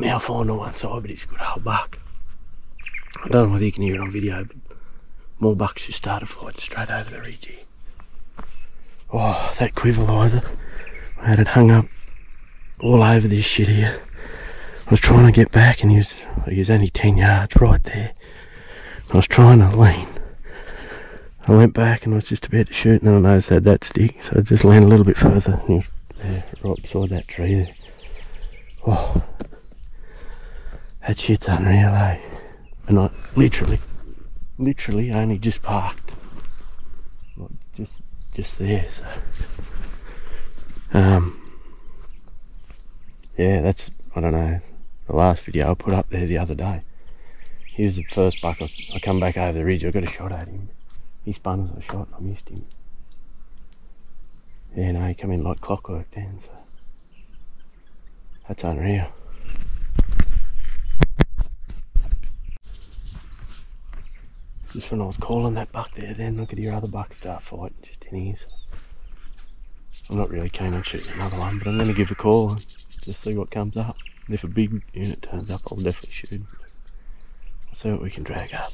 now falling on one side, but it's a good old buck. I don't know whether you can hear it on video, but more bucks just started flying straight over the ridge here. Oh, that quiverizer. I had it hung up all over this shit here. I was trying to get back and he was, he was only 10 yards right there. I was trying to lean. I went back and I was just about to shoot and then I noticed I had that stick, so I just leaned a little bit further and he was there, right beside that tree there. Oh, that shit's unreal, eh? And I literally, literally only just parked. Just, just there, so. Um, yeah, that's, I don't know, the last video I put up there the other day. He was the first buck I, I come back over the ridge, I got a shot at him. He spun as I shot and I missed him. Yeah, no, he come in like clockwork then, so. That's unreal. Just when I was calling that buck there, then I could hear other bucks start fighting just in. So I'm not really keen on shooting another one, but I'm going to give a call and just see what comes up. If a big unit turns up, I'll definitely shoot. We'll see what we can drag up.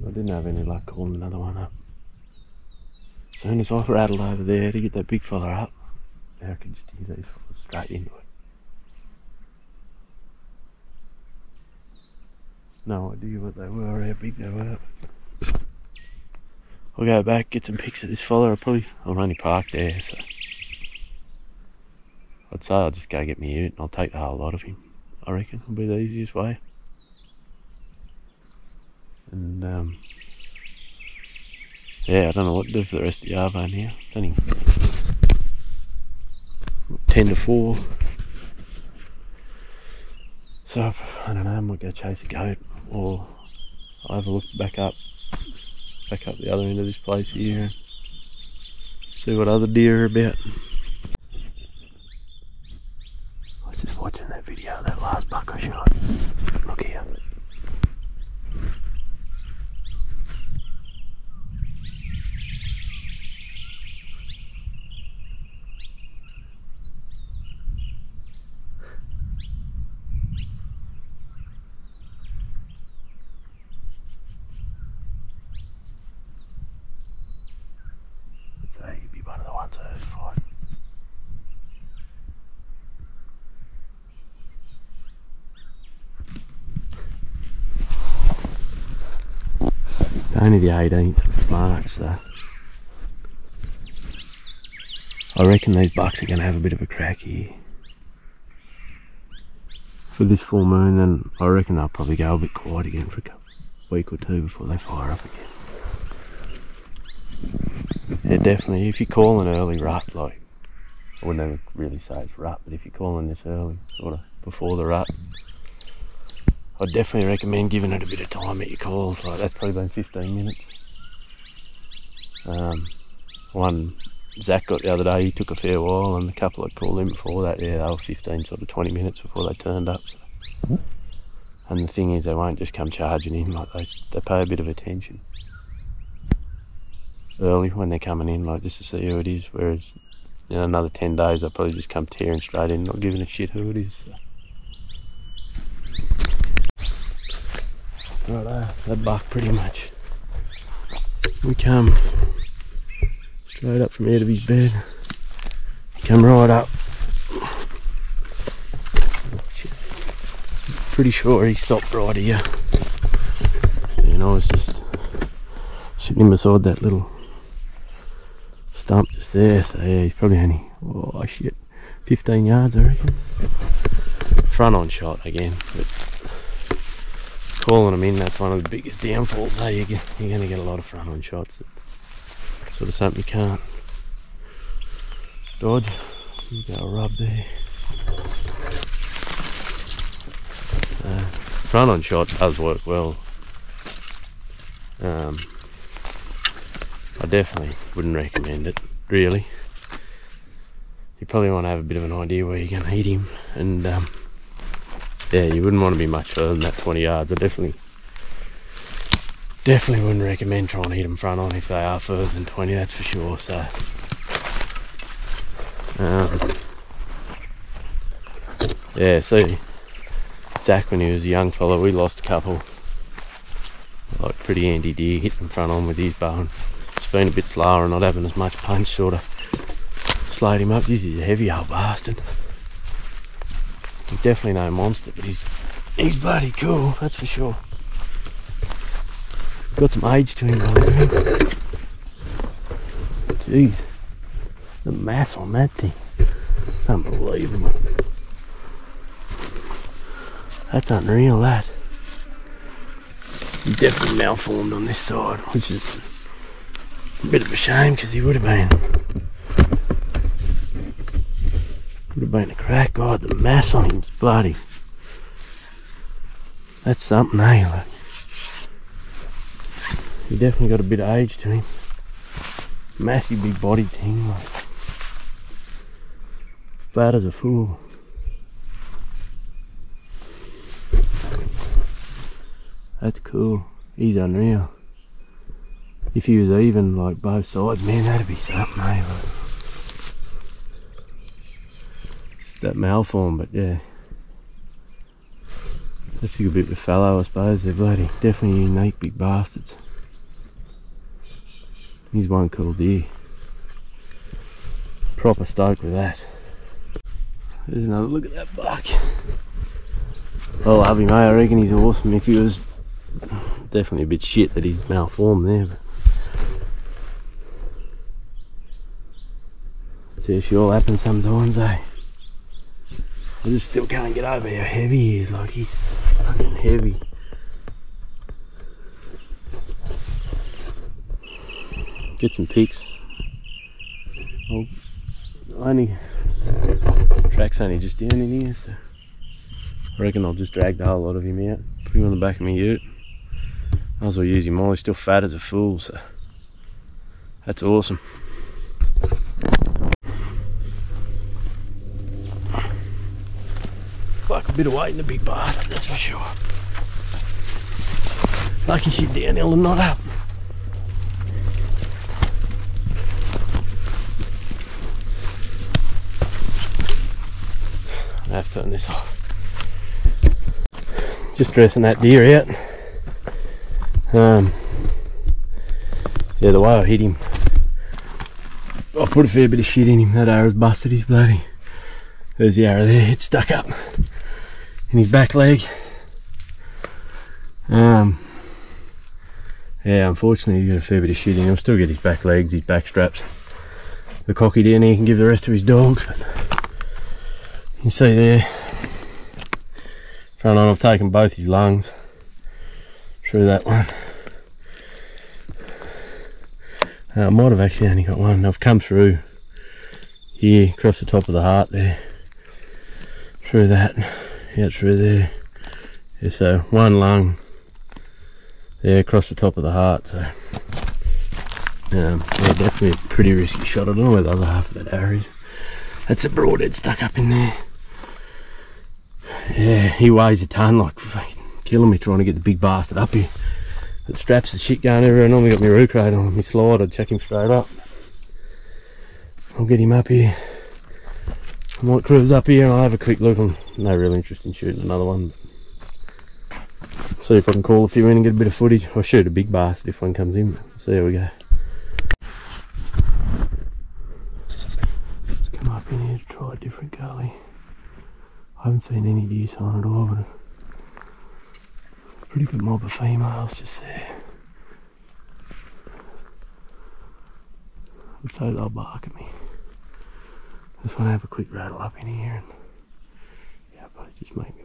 I didn't have any luck calling another one up. Soon as I rattled over there to get that big fella up, I could just hear these fellas straight into it. No idea what they were or how big they were. I'll go back, get some pics of this fella. I'll probably, I'm only parked there, so. I'd say I'll just go get me ute and I'll take the whole lot of him. I reckon it'll be the easiest way. And um, yeah, I don't know what to do for the rest of the Arvo now. It's only 10 to 4. So I don't know, I might go chase a goat or I'll have a look back up back up the other end of this place here see what other deer are about. I was just watching that video of that last buck I shot. Look here. He'd be one of the ones I heard fight. It's only the 18th of March, so I reckon these bucks are going to have a bit of a crack here for this full moon, and I reckon they'll probably go a bit quiet again for a week or two before they fire up again. Yeah, definitely. If you call an early rut, like I would never really say it's rut, but if you're calling this early, sort of before the rut, I'd definitely recommend giving it a bit of time at your calls. Like that's probably been 15 minutes. Um, one Zach got the other day, he took a fair while, and a couple I called him before that, yeah, they were 15, sort of 20 minutes before they turned up. So. And the thing is, they won't just come charging in, like they, they pay a bit of attention early when they're coming in, like just to see who it is. Whereas in another 10 days, they'll probably just come tearing straight in, not giving a shit who it is. So. Right, uh, that buck pretty much. We come straight up from out of his bed. Come right up. Pretty sure he stopped right here. And I was just sitting beside that little stump just there. So yeah, he's probably only, oh shit, 15 yards I reckon. Front on shot again, but calling them in, that's one of the biggest downfalls. Hey, you get, you're going to get a lot of front on shots. It's sort of something you can't dodge. You got a rub there. Uh, front on shot does work well. Um, I definitely wouldn't recommend it, really. You probably want to have a bit of an idea where you're going to hit him, and um, yeah, you wouldn't want to be much further than that 20 yards. I definitely, definitely wouldn't recommend trying to hit them front on if they are further than 20, that's for sure. So, um, yeah, see, Zach when he was a young fella, we lost a couple, like pretty handy deer, hit them front on with his bow. Been a bit slower and not having as much punch sort of slowed him up. This is a heavy old bastard. He's definitely no monster, but he's he's bloody cool, that's for sure. Got some age to him, I Jeez, the mass on that thing, it's unbelievable. That's unreal, that. He's definitely malformed on this side, which is bit of a shame because he would have been would have been a crack. God, the mass on him's bloody. That's something, eh? Like, he definitely got a bit of age to him. Massive big body thing, like fat as a fool. That's cool. He's unreal if he was even like both sides, man, that'd be something, eh? It's that malform, but yeah. That's a good bit of a fellow, I suppose. They're bloody, definitely unique big bastards. He's one cool deer. Proper stoked with that. There's another look at that buck. I love him, eh? I reckon he's awesome. If he was definitely a bit shit that he's malformed there, but See, sure happens sometimes, eh? I just still can't get over how heavy he is. Like, he's fucking heavy. Get some pics. Oh, only track's only just down in here, so I reckon I'll just drag the whole lot of him out, put him on the back of my ute. Might as well use him all. He's still fat as a fool, so that's awesome. Bit of weight in the big bastard, that's for sure. Lucky she's downhill and not up. I have to turn this off. Just dressing that deer out. Um, yeah, the way I hit him, I put a fair bit of shit in him. That arrow's busted his bloody. There's the arrow there, it's stuck up in his back leg. Um, yeah, unfortunately, he got a fair bit of shit in. He'll still get his back legs, his back straps. The cocky down here can give the rest of his dogs. You can see there, front on, I've taken both his lungs through that one. Uh, I might have actually only got one. I've come through here, across the top of the heart there, through that out through there. Yeah, so one lung there across the top of the heart. So um, yeah, definitely a pretty risky shot. I don't know where the other half of that arrow is. That's a broadhead stuck up in there. Yeah, he weighs a ton, like killing me trying to get the big bastard up here. The straps the shit going everywhere. I normally got my crate on my slide, I'd check him straight up. I'll get him up here. I might cruise up here and I'll have a quick look. I'm no real interest in shooting another one. See if I can call a few in and get a bit of footage. I'll shoot a big bastard if one comes in. So how we go. Let's come up in here to try a different gully. I haven't seen any deer sign at all, but a pretty good mob of females just there. I'd say they'll bark at me. I just want to have a quick rattle up in here and yeah, but just make me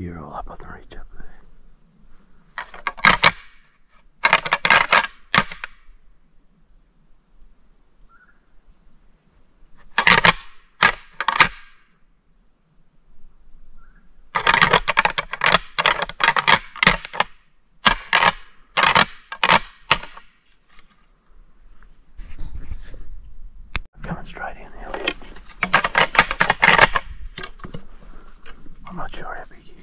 deer all up on the reach up there. Coming straight in there. I'm not sure how big he is.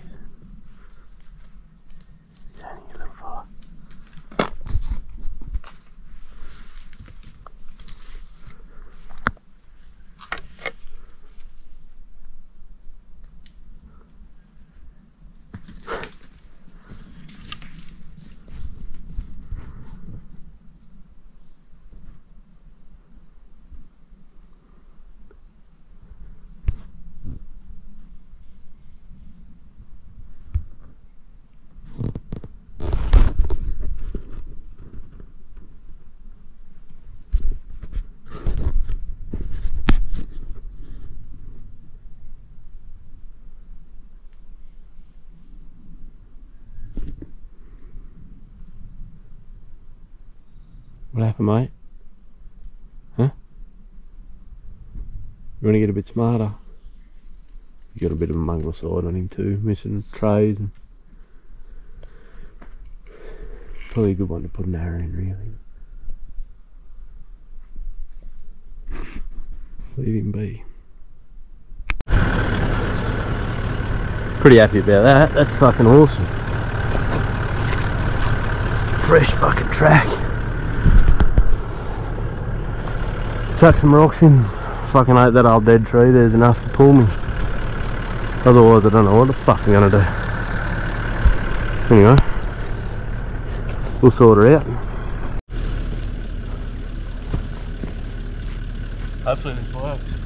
He's only a little fella. What happened, mate? Huh? You want to get a bit smarter? You got a bit of a mongrel side on him too, missing trays. And probably a good one to put an arrow in, really. Leave him be. Pretty happy about that. That's fucking awesome. Fresh fucking track. Chuck some rocks in. Fucking hope that old dead tree there's enough to pull me. Otherwise I don't know what the fuck I'm gonna do. Anyway, we'll sort her out. Hopefully this works.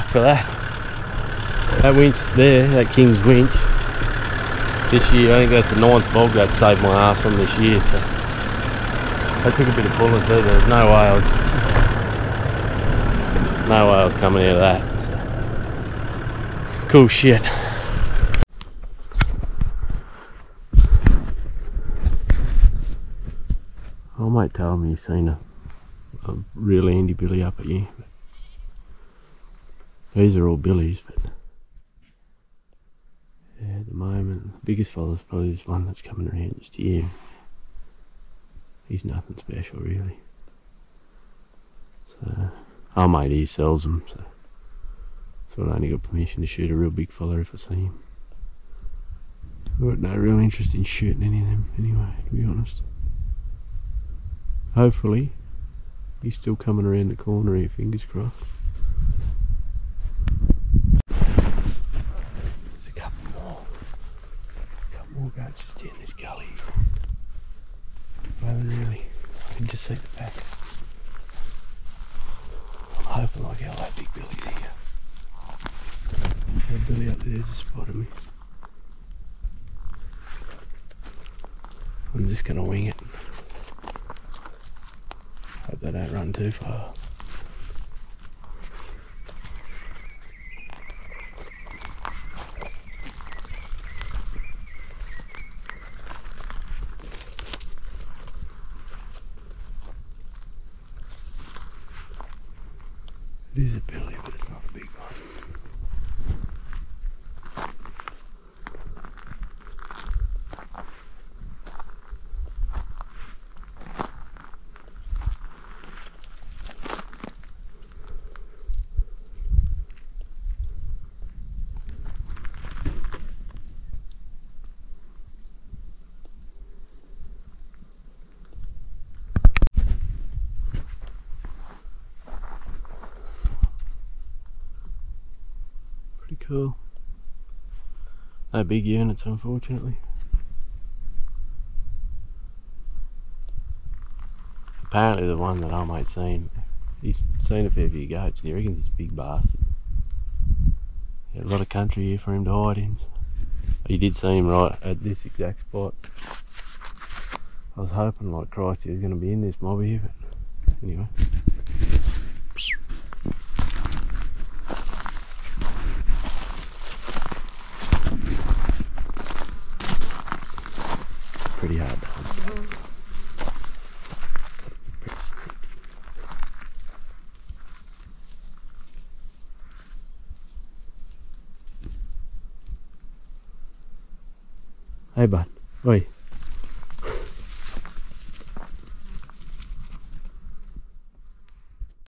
Fuck for that. That winch there, that King's winch, this year, I think that's the ninth bog that saved my ass from this year, so that took a bit of pulling too, eh? there's no way I was, no way I was coming out of that. So. Cool shit. I might tell me you've seen a, a real Andy Billy up at you. These are all billies, but yeah, at the moment, the biggest fella's probably this one that's coming around just here. He's nothing special, really. So Our mate sells them, so so I only got permission to shoot a real big fella if I see him. I've got no real interest in shooting any of them anyway, to be honest. Hopefully, he's still coming around the corner here, fingers crossed. There's a couple more. A couple more goats just in this gully. I haven't really, I can just see the back. I'm hoping like our that big Billy's here. That Billy up there's a spot of me. I'm just gonna wing it. Hope they don't run too far. It is a billy, but it's not a big one. Pretty cool. No big units, unfortunately. Apparently, the one that I might seen, he's seen a fair few goats, and he reckons he's a big bastard. Yeah, a lot of country here for him to hide in. He did see him right at this exact spot. I was hoping, like Christ, he was going to be in this mob here, but anyway. Oi.